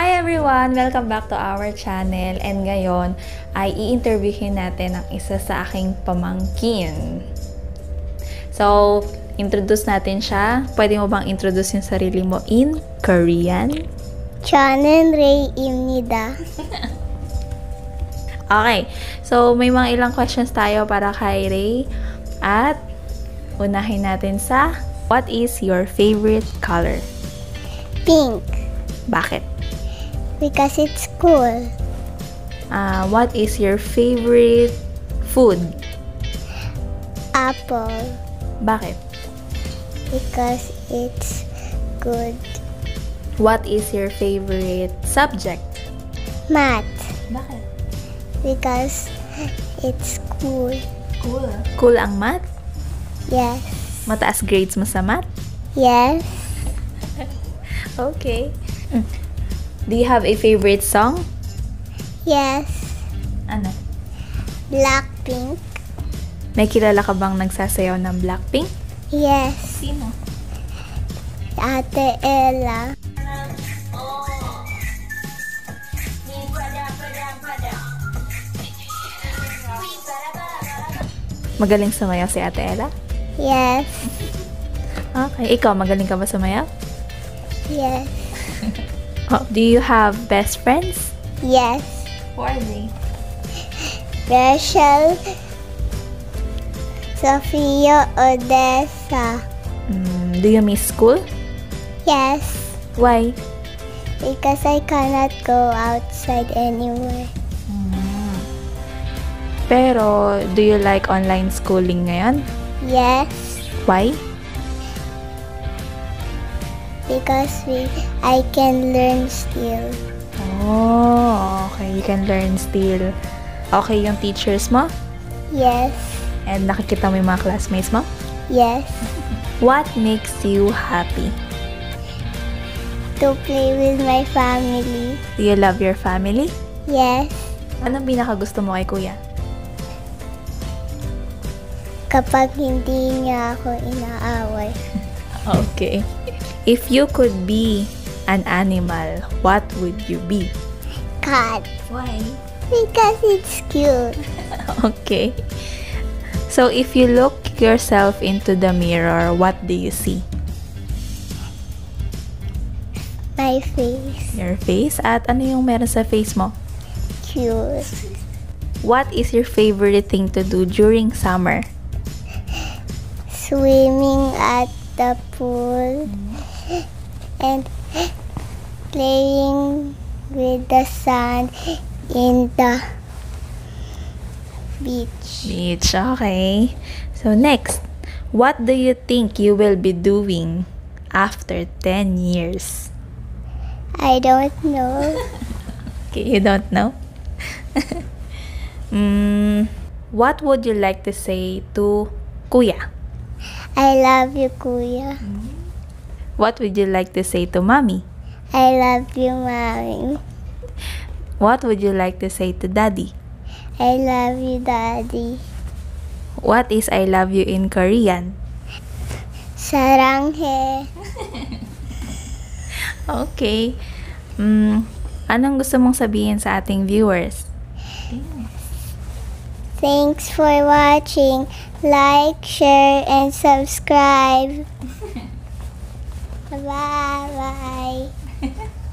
Hi everyone! Welcome back to our channel and ngayon ay i-interviewin natin ang isa sa aking pamangkin. So, introduce natin siya. Pwede mo bang introduce yung sarili mo in Korean? Chanen Ray Imnida. okay. So, may mga ilang questions tayo para kay Ray. At unahin natin sa What is your favorite color? Pink. Bakit? Because it's cool. Ah, what is your favorite food? Apple, Bakit? because it's good. What is your favorite subject? Math, Bakit? because it's cool. Cool. Cool ang math? Yes, Mataas grades mo sa math? yes, Okay. Mm. Do you have a favorite song? yes. Ano? Blackpink, May kilala ka bang nagsasayaw ng Blackpink? yes. Sino? Ate Ella, Magaling sumayaw si Ate Ella? yes, Okay. Ikaw, magaling ka ba sumayaw? yes, Oh, do you have best friends? yes. Who are they? Rachel, Sophia, Odessa, Mm, do you miss school? yes. Why? Because I cannot go outside anywhere. Pero, do you like online schooling ngayon? Yes, Why? Because we I can learn still. Oh, okay. You can learn still. Okay yung teachers mo? Yes, And nakikita mo yung mga classmates mo? yes. What makes you happy? To play with my family. Do you love your family? Yes, Anong pinaka gusto mo kay kuya? kapag hindi niya ako inaaway. Okay. If you could be an animal, what would you be? Cat. Why? Because it's cute. Okay. So if you look yourself into the mirror, what do you see? My face. Your face? At ano yung meron sa face mo? Cute. What is your favorite thing to do during summer? Swimming at the pool. And playing with the sun in the beach. Beach, okay. So next, what do you think you will be doing after 10 years? I don't know. Okay, you don't know? mm, what would you like to say to Kuya? I love you, Kuya. What would you like to say to Mommy? I love you, Mommy. What would you like to say to Daddy? I love you, Daddy. What is I love you in Korean? Saranghe. Okay. Mm, anong gusto mong sabihin sa ating viewers? Thanks for watching. Like, share, and subscribe. bye bye.